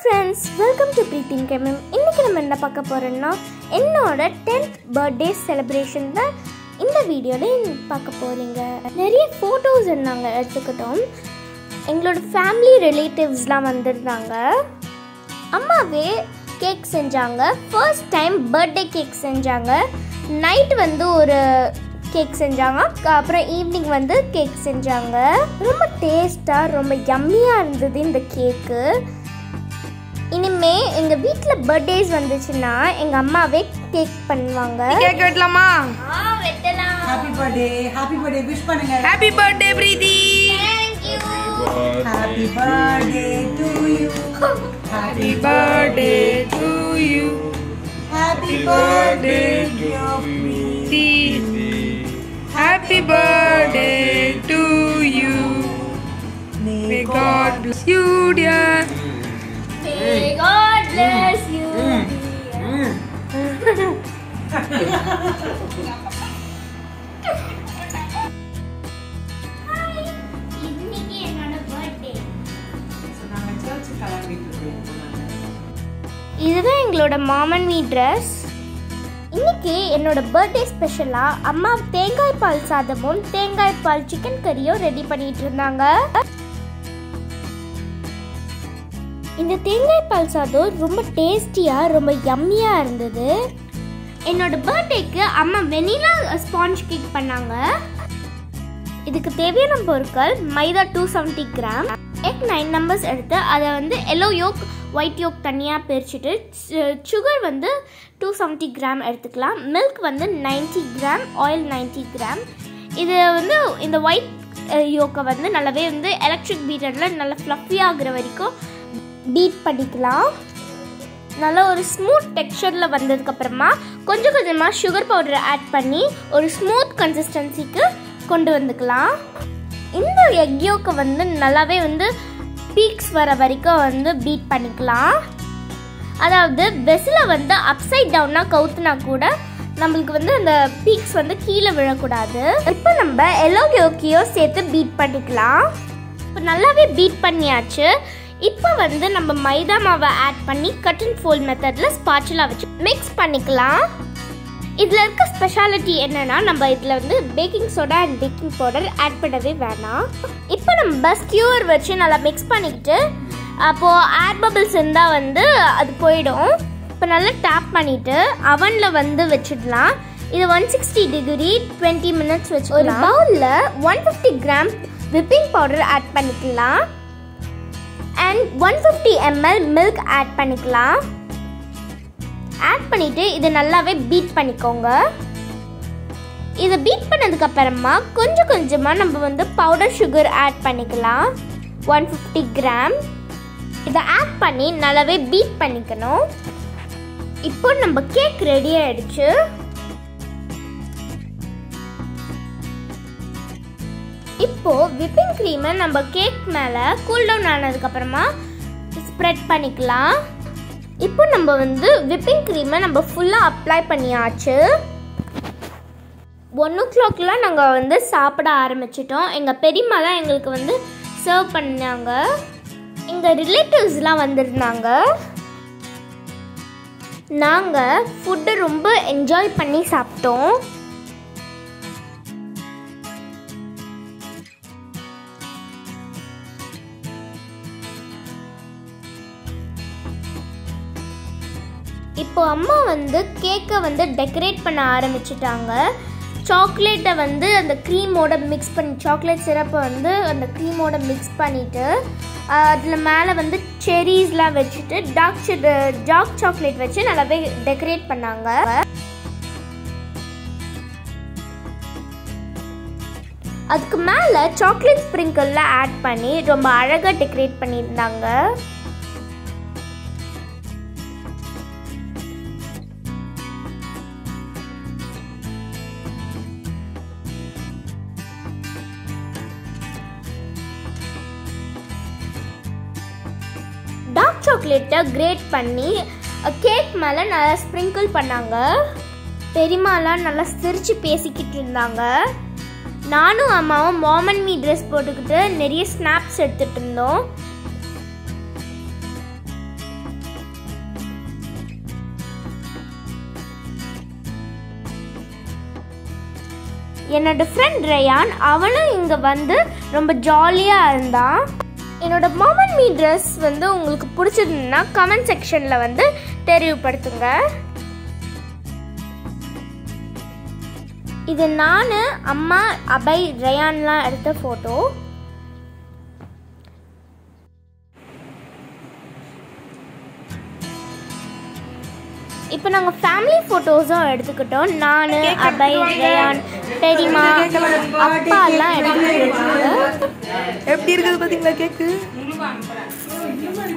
Friends welcome to ப்ரீத்திங் கெமிம் இன்றைக்கி நம்ம என்ன பார்க்க போகிறோம்னா என்னோட டென்த் பர்த்டே செலிப்ரேஷன் தான் இந்த வீடியோவில் பார்க்க போகிறீங்க நிறைய ஃபோட்டோஸ் நாங்கள் எடுத்துக்கிட்டோம். எங்களோட ஃபேமிலி ரிலேட்டிவ்ஸ்லாம் வந்திருந்தாங்க. அம்மாவே கேக் செஞ்சாங்க. ஃபர்ஸ்ட் டைம் பர்த்டே கேக் செஞ்சாங்க. நைட் வந்து ஒரு கேக் செஞ்சாங்க. அப்புறம் ஈவினிங் வந்து கேக் செஞ்சாங்க. ரொம்ப டேஸ்ட்டாக ரொம்ப யம்மியாக இருந்தது இந்த கேக்கு இனிமே எங்கள் வீட்டில் பர்த்டேஸ் வந்துச்சுன்னா எங்கள் அம்மாவே கேக் பண்ணுவாங்க. Cake வெட்டலாமா? Happy birthday happy birthday wish பண்ணுங்க. Happy birthday Preethi happy birthday to you happy birthday to you happy birthday Preethi happy birthday to you May God bless you, dear. God bless you. இன்னைக்கு என்னோட birthday இருக்கோம் இதுதான் எங்களோட மாமன் வீ dress இன்னைக்கு என்னோட பர்த்டே ஸ்பெஷலாக அம்மா தேங்காய் பால் சாதமும் தேங்காய் பால் சிக்கன் கறியும் ரெடி பண்ணிட்டு இருந்தாங்க. இந்த தேங்காய் பால் சாதம் ரொம்ப டேஸ்டியாக ரொம்ப யம்மியாக இருந்தது. என்னோட பர்த்டேக்கு அம்மா வெனிலா ஸ்பாஞ்ச் கேக் பண்ணாங்க. இதுக்கு தேவையான பொருட்கள் மைதா two seventy gram egg nine numbers எடுத்து அதை வந்து எல்லோ யோக் ஒயிட் யோக் தனியாக பிரிச்சுட்டு சுகர் வந்து டூ செவன்ட்டி கிராம் எடுத்துக்கலாம். மில்க் வந்து 90 கிராம் ஆயில் 90 கிராம். இது வந்து இந்த ஒயிட் யோக்கை வந்து நல்லாவே வந்து எலக்ட்ரிக் பீட்டரில் நல்லா ஃப்ளஃபி வரைக்கும் பீட் பண்ணிக்கலாம் நல்லா ஒரு ஸ்மூத் டெக்ஸ்சரில் வந்ததுக்கப்புறமா கொஞ்சம் கொஞ்சமாக சுகர் பவுடரை ஆட் பண்ணி ஒரு ஸ்மூத் கன்சிஸ்டன்சிக்கு கொண்டு வந்துக்கலாம். இந்த எக் யோக்கு வந்து நல்லாவே வந்து பீக்ஸ் வர வரைக்கும் வந்து பீட் பண்ணிக்கலாம். அதாவது வெசில வந்து அப்சைட் டவுனாக கவுத்துனா கூட நம்மளுக்கு வந்து அந்த பீக்ஸ் வந்து கீழே விழக்கூடாது. இப்போ நம்ம எல்லோ யோக்கியோ சேர்த்து பீட் பண்ணிக்கலாம். இப்போ நல்லாவே பீட் பண்ணியாச்சு. இப்போ வந்து நம்ம மைதா மாவை ஆட் பண்ணி கட் அண்ட் ஃபோல்ட் மெத்தடில் ஸ்பாச்சுலா வச்சு மிக்ஸ் பண்ணிக்கலாம். இதில் இருக்க ஸ்பெஷாலிட்டி என்னென்னா நம்ம இதில் வந்து baking soda and baking powder add பண்ணவே வேணாம். இப்போ நம்ம பஸ் கியூர் வச்சு நல்லா மிக்ஸ் பண்ணிக்கிட்டு அப்போது ஏர் பபிள்ஸ் இருந்தால் வந்து அது போயிடும். இப்போ நல்லா டேப் பண்ணிவிட்டு அவனில் வந்து வச்சிடலாம். இது one sixty degree twenty minutes வச்சு ஒரு பவுலில் one fifty gram whipping powder add பண்ணிக்கலாம். And one fifty ML milk add பண்ணிக்கலாம். ஆட் பண்ணிவிட்டு இது நல்லாவே பீட் பண்ணிக்கோங்க. இதை பீட் பண்ணதுக்கப்புறமா கொஞ்சம் கொஞ்சமாக நம்ம வந்து பவுடர் சுகர் ஆட் பண்ணிக்கலாம். ஒன் ஃபிஃப்டி கிராம் இதை ஆட் பண்ணி நல்லாவே பீட் பண்ணிக்கணும். இப்போ நம்ம கேக் ரெடி ஆயிடுச்சு. இப்போ விப்பிங் க்ரீமை நம்ம கேக் மேலே கூல் டவுன் ஆனதுக்கப்புறமா ஸ்ப்ரெட் பண்ணிக்கலாம். இப்போ நம்ம வந்து விப்பிங் க்ரீமை நம்ம ஃபுல்லாக அப்ளை பண்ணியாச்சு. ஒன் ஓ கிளாக்லாம் நாங்கள் வந்து சாப்பிட ஆரம்பிச்சிட்டோம். எங்கள் பெரியம்மா தான் எங்களுக்கு வந்து சர்வ் பண்ணாங்க. எங்கள் ரிலேட்டிவ்ஸ்லாம் வந்திருந்தாங்க. நாங்கள் ஃபுட்டு ரொம்ப என்ஜாய் பண்ணி சாப்பிட்டோம். இப்போ அம்மா வந்து கேக்கை வந்து டெக்கரேட் பண்ண ஆரம்பிச்சிட்டாங்க. சாக்லேட்டை வந்து அந்த க்ரீமோட மிக்ஸ் பண்ணி சாக்லேட் சிரப்பை வந்து அந்த க்ரீமோட மிக்ஸ் பண்ணிவிட்டு அதில் மேலே வந்து செரீஸ்லாம் வச்சுட்டு டார்க் டார்க் சாக்லேட் வச்சு நல்லாவே டெக்கரேட் பண்ணாங்க. அதுக்கு மேலே சாக்லேட் ஸ்ப்ரிங்கிள்லாம் ஆட் பண்ணி ரொம்ப அழகாக டெக்கரேட் பண்ணியிருந்தாங்க. சாக்லேட்டை கிரேட் பண்ணி கேக் மேலே நல்லா ஸ்ப்ரிங்கிள் பண்ணாங்க. பெரியமாலாம் நல்லா சிரித்து பேசிக்கிட்டு இருந்தாங்க. நானும் அம்மாவும் மாமன் மீ ட்ரெஸ் போட்டுக்கிட்டு நிறைய ஸ்னாப்ஸ் எடுத்துகிட்டு இருந்தோம். என்னோட ஃப்ரெண்ட் ரயான் அவனும் இங்கே வந்து ரொம்ப ஜாலியாக இருந்தான். என்னோட மாமன் மீ ட்ரெஸ் வந்து உங்களுக்கு பிடிச்சிருந்ததுன்னா கமெண்ட் செக்ஷனில் வந்து தெரிவுபடுத்துங்க. இது நான் அம்மா அபய் ரயான்லாம் எடுத்த ஃபோட்டோ இப்போ நாங்கள் ஃபேமிலி ஃபோட்டோஸும் எடுத்துக்கிட்டோம். நான் அபய் ரயான் பெரியமா அப்பா எல்லாம் எடுத்துக்கிட்டு எப்படி இருக்குது பாத்தீங்களா கேக்கு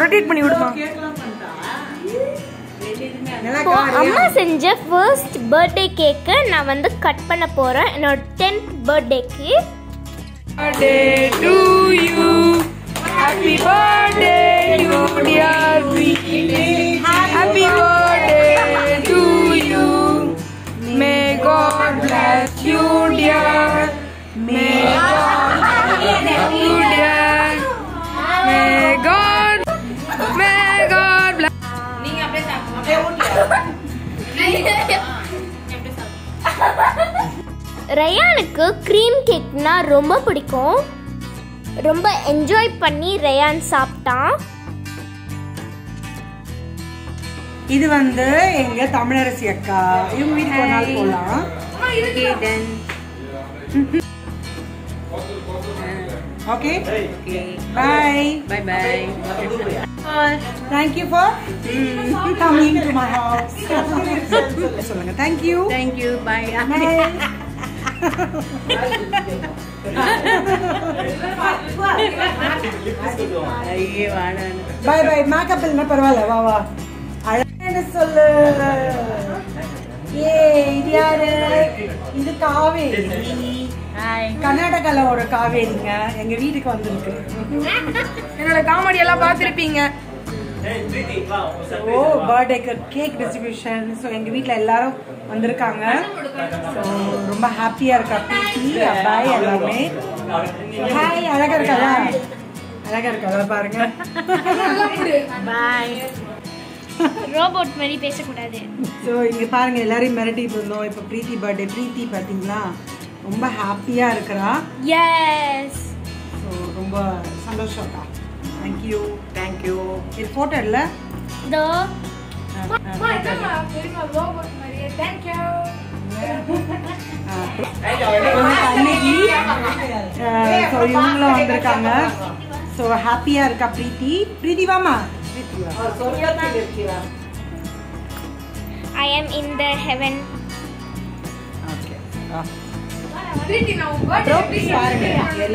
ரொட்டேட் பண்ணி விடுமா? அம்மா செஞ்ச ஃபர்ஸ்ட் பர்த்டே கேக்கை நான் வந்து கட் பண்ண போகிறேன் என்னோட டென்த் பர்த்டேக்கு birthday to you. Happy birthday, you dear sweet. Bless you, dear. May God. Bless you, dear. May God, may God bless. ரயானுக்கு க்ரீம் கேக்னா ரொம்ப பிடிக்கும். ரொம்ப என்ஜாய் பண்ணி ரயான் சாப்பிட்டான் இது வந்து எங்க தமிழரசி அக்கா. இவங்க வீட்டுக்கு ஒரு நாள் போலாம் okay bye Bye bye. Thank you for coming to my house சொல்லுங்க thank you Thank you. Bye. ஐயே வாடான்னு பை பை மேக்கப் இல்லைன்னா பரவாயில்ல வா வா அழகான சொல்லு ஏ இது யாரு? இது காவேரி. ஹாய் கர்நாடகாவோட காவேரிங்க. எங்க வீட்டுக்கு வந்திருக்கு. என்னோட காமெடி எல்லாம் பார்த்துருப்பீங்க. ஓ பர்த்டேக்கு கேக் டிஸ்ட்ரிபியூஷன் ஸோ எங்க வீட்ல எல்லாரும் வந்திருக்காங்க. ஸோ ரொம்ப ஹாப்பியா இருக்கா பிரீத்தி அப்பாய் எல்லாமே. ஹாய் அழகா இருக்காளா? அழகா இருக்காளா பாருங்க. பாய் ரோபோட் மாதிரி பேசக்கூடாது. ஸோ இங்க பாருங்க எல்லாரையும் மிரட்டிட்டு இருந்தோம். இப்போ பிரீத்தி பர்த்டே பிரீத்தி பாத்தீங்களா? ரொம்ப ஹாப்பியா இருக்கிறா. எஸ் ஸோ ரொம்ப சந்தோஷம்க்கா தேங்க்யூ தேங்க்யூ இது போட்டோ இல்ல? இதோ. இவங்களும் வந்திருக்காங்க. ஸோ ஹாப்பியா இருக்கா பிரீத்தி? பிரீத்தி வாமா I am in the heaven. Okay பாருங்க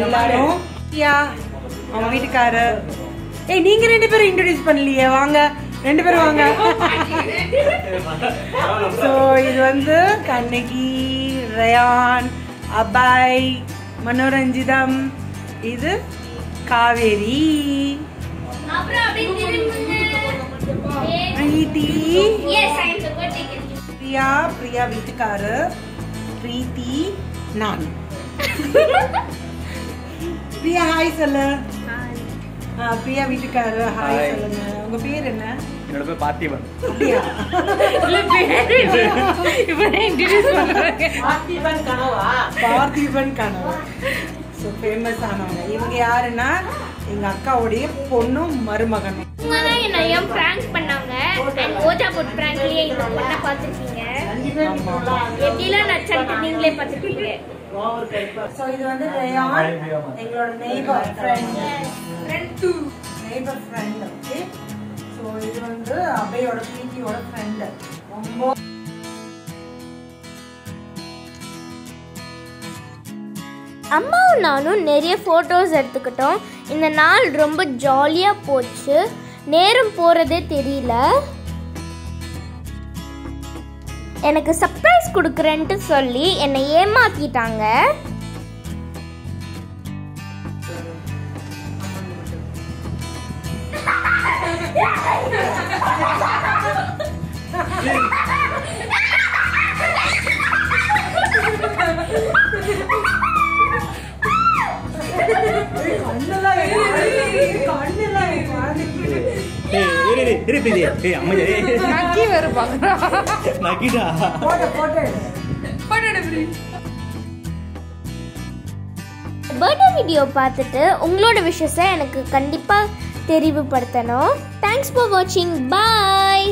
எல்லாரும் யா அவங்க வீட்டுக்காரர் ஏய் நீங்க ரெண்டு பேரும் இன்ட்ரோடியூஸ் பண்ணலையே. வாங்க. ரெண்டு பேரும் வாங்க. ஸோ இது வந்து கண்ணகி ரயான் அபாய் மனோரஞ்சிதம். இது Kaveri. Preethi. Yes I the birthday girl. Priya Priya வீட்டுக்காரர் பிரீத்தி நான். பிரியா ஹாய் சொல்லு. ஆ, பிரியா வீட்டுக்காரர் ஹாய். சொல்லுங்க. உங்க பேர் என்ன? என்னோட பேர் பார்த்திபன் அப்படியா பார்த்திபன் கணவர் ஸோ ஃபேமஸ் ஆனவங்க. இவங்க யாருன்னா எங்க அக்காவுடைய பொண்ணும் மருமகனும். இவங்க தான் என்ன ஏன் prank பண்ணாங்க? ஓஜா போட் இந்த பொண்ணை பார்த்துருக்கீங்க. எப்படிலாம் நச்சான்ட்டு நீங்களே பார்த்துருக்கீங்க? ஸோ இது வந்து ரயான் எங்களோட neighbour friend neighbour friend okay so இது வந்து அபயோட பிரீத்தியோட ஃப்ரெண்ட் ரொம்ப அம்மாவும் நானும் நிறைய ஃபோட்டோஸ் எடுத்துக்கிட்டோம். இந்த நாள் ரொம்ப ஜாலியாக போச்சு. நேரம் போகிறதே தெரியல. எனக்கு சர்ப்ரைஸ் கொடுக்குறேன்ட்டு சொல்லி என்னை ஏமாத்திட்டாங்க. கண்ணெல்லாம் நக்கி வேறு பாக்குறா. நக்கிடா. போட்டோ போட்டோ பண்ணு பர்த்டே வீடியோ பார்த்துட்டு உங்களோட விஷஸை எனக்கு கண்டிப்பாக தெரிவுபடுத்தணும். தேங்க்ஸ் ஃபார் வாட்சிங் பாய்